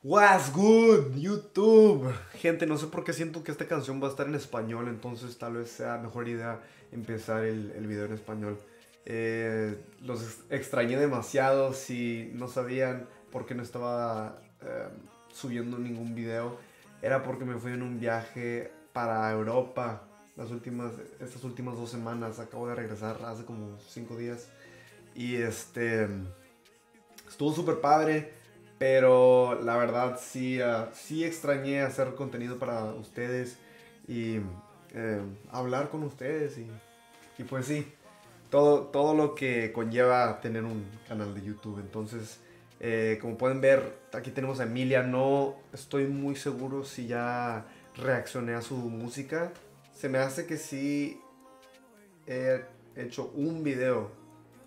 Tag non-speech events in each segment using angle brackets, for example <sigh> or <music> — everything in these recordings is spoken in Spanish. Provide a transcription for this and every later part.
What's good, YouTube? Gente, no sé por qué siento que esta canción va a estar en español, entonces tal vez sea mejor idea empezar el, el video en español. Eh, los ex- extrañé demasiado, si no sabían por qué no estaba eh, subiendo ningún video, era porque me fui en un viaje para Europa las últimas, estas últimas dos semanas, acabo de regresar hace como cinco días y este, estuvo súper padre. Pero la verdad sí, ah, sí extrañé hacer contenido para ustedes y eh, hablar con ustedes y, y pues sí, todo, todo lo que conlleva tener un canal de YouTube. Entonces, eh, como pueden ver, aquí tenemos a Emilia. No estoy muy seguro si ya reaccioné a su música. Se me hace que sí he hecho un video,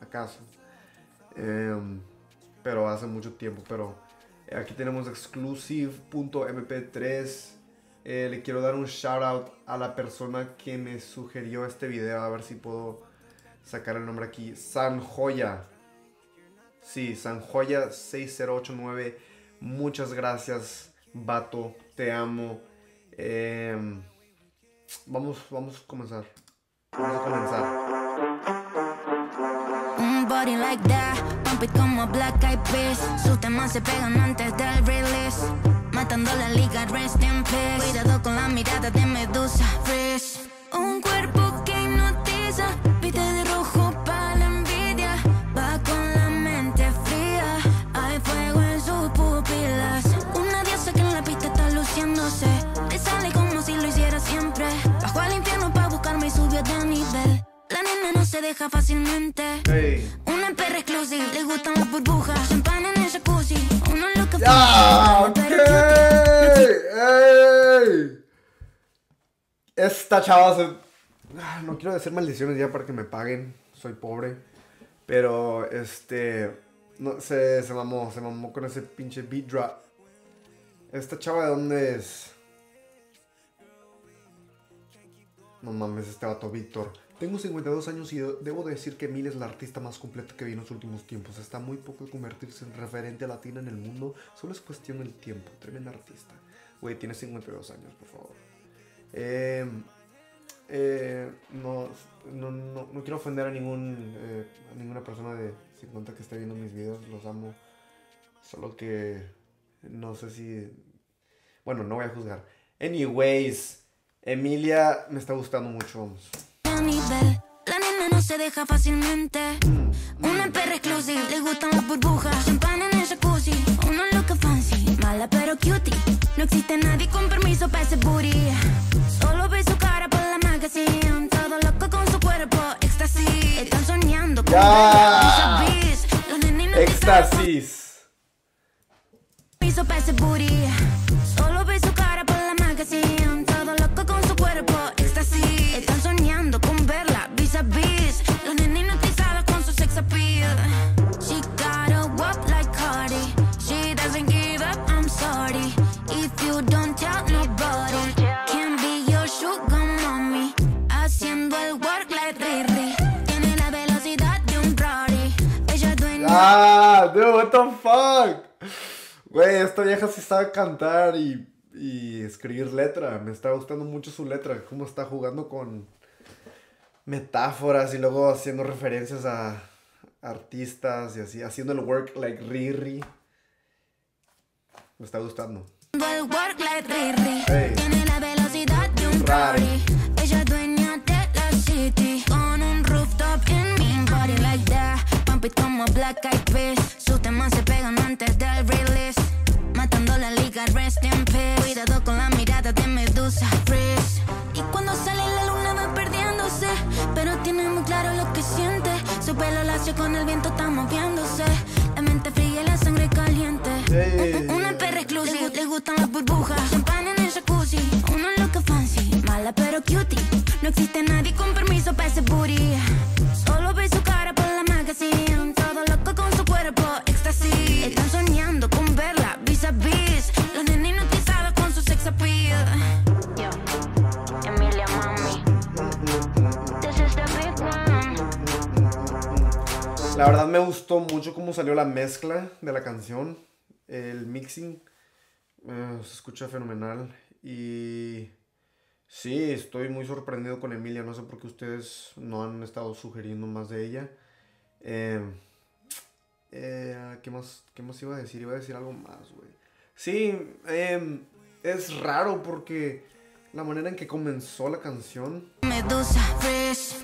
acaso. Em, pero hace mucho tiempo. Pero eh, aquí tenemos exclusive.mp3. Eh, le quiero dar un shout out a la persona que me sugirió este video. A ver si puedo sacar el nombre aquí. Sanjoya. Sí, Sanjoya 6089. Muchas gracias, vato. Te amo. Em, vamos, vamos a comenzar. Vamos a comenzar. It como Black Eyed Peas. Sus temas se pegan antes del release. Matando la liga, rest in peace. Cuidado con la mirada de Medusa, fresh. Un cuerpo que hipnotiza, viste de rojo para la envidia. Va con la mente fría, hay fuego en sus pupilas. Una diosa que en la pista está luciéndose. Te sale como si lo hiciera siempre. Bajo al infierno para buscarme y subió de nivel. La nena no se deja fácilmente. Exclusiva, le gustan las burbujas. Champán en jacuzzi, uno lo ¡Ey! Esta chava se... Ah, No quiero decir maldiciones ya para que me paguen. Soy pobre. Pero, este... No, se, se mamó, se mamó con ese pinche beat drop. ¿Esta chava de dónde es? No mames, este vato Víctor. Tengo 52 años y de- debo decir que Emil es la artista más completa que vi en los últimos tiempos. Está muy poco de convertirse en referente latina en el mundo. Solo es cuestión del tiempo. Tremenda artista. Güey, tiene 52 años, por favor. Eh, eh, no, no, no, no quiero ofender a, ningún, eh, a ninguna persona de 50 que esté viendo mis videos. Los amo. Solo que no sé si... Bueno, no voy a juzgar. Anyways, Emilia me está gustando mucho. Vamos. La nena no se deja fácilmente. Una perra exclusiva, le gustan las burbujas. Champán en el jacuzzi, uno lo que fancy. Mala pero cutie. No existe nadie con permiso para ese booty. Solo ve su cara por la magazine. Todo loco con su cuerpo, éxtasis. Están soñando con te Éxtasis. permiso para ese booty. Los con su sex appeal. She got a like Cardi. She doesn't give up, I'm sorry. If you don't tell nobody, can be your sugar mommy. Haciendo el work like Riri. Tiene la velocidad de un Rari. Ella dueña. Ah, dude, what the fuck. Güey, esta vieja sí sabe cantar y, y escribir letra. Me está gustando mucho su letra. Cómo está jugando con metáforas y luego haciendo referencias a artistas y así. Haciendo el work like Riri. Me está gustando. el work like Riri. Hey. Tiene la velocidad de un Rari. Ella dueña de la city. Con un rooftop en mi body like that. Pump it como Black Eyed claro lo que siente. Su pelo lacio con el viento está moviéndose. La mente fría y la sangre caliente. Una perra exclusiva, le gustan las burbujas. Champán en el jacuzzi, uno lo que fancy. Mala pero cutie. No existe nadie con permiso para ese booty. La verdad me gustó mucho cómo salió la mezcla de la canción. El mixing Eh, se escucha fenomenal. Y sí, estoy muy sorprendido con Emilia. No sé por qué ustedes no han estado sugiriendo más de ella. Em, eh, ¿qué, más, ¿Qué más iba a decir? Iba a decir algo más, güey. Sí, em, es raro porque la manera en que comenzó la canción. Medusa fresh,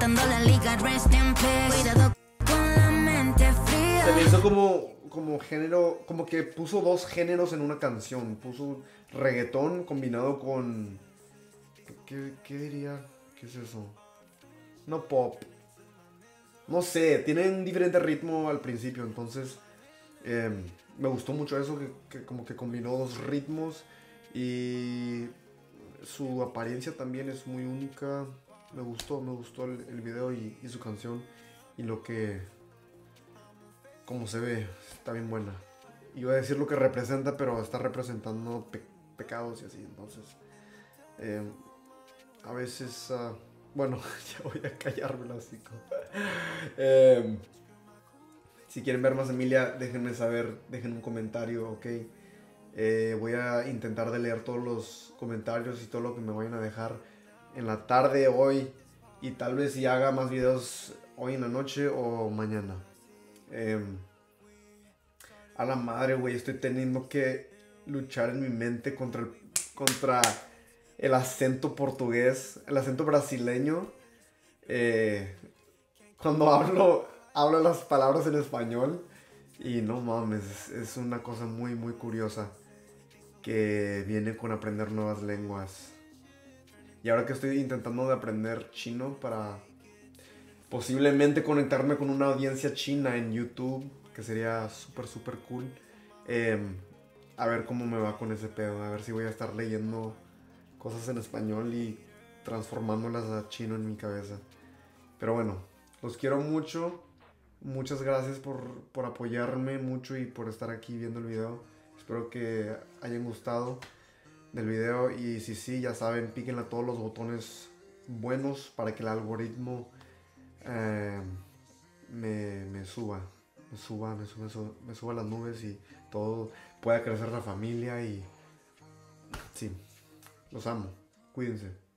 matando la liga, rest in. Cuidado con la mente fría. Se me hizo como, como género, como que puso dos géneros en una canción. Puso reggaetón combinado con... ¿Qué, qué diría? ¿Qué es eso? No pop. No sé, tienen diferente ritmo al principio, entonces em, me gustó mucho eso, que como que combinó dos ritmos y su apariencia también es muy única. Me gustó, me gustó el, video y, su canción y lo que como se ve, está bien buena. Iba a decir lo que representa, pero está representando pe- pecados y así. Entonces, eh, a veces, ah, bueno, <laughs> ya voy a callarme el hocico. Eh, si quieren ver más Emilia, déjenme saber, dejen un comentario, ok. Eh, voy a intentar leer todos los comentarios y todo lo que me vayan a dejar en la tarde hoy y tal vez si haga más videos hoy en la noche o mañana. Em, a la madre, güey, estoy teniendo que luchar en mi mente contra el, contra el acento portugués, el acento brasileño. Eh, cuando hablo, hablo las palabras en español y no mames, es, es una cosa muy, muy curiosa que viene con aprender nuevas lenguas. Y ahora que estoy intentando de aprender chino para posiblemente conectarme con una audiencia china en YouTube, que sería súper, súper cool. Em, a ver cómo me va con ese pedo, a ver si voy a estar leyendo cosas en español y transformándolas a chino en mi cabeza. Pero bueno, los quiero mucho. Muchas gracias por, por apoyarme mucho y por estar aquí viendo el video. Espero que hayan gustado del video y si sí, ya saben, píquenle a todos los botones buenos para que el algoritmo eh, me, me suba, me suba, me suba, me suba, a las nubes y todo pueda crecer la familia y sí, los amo, cuídense.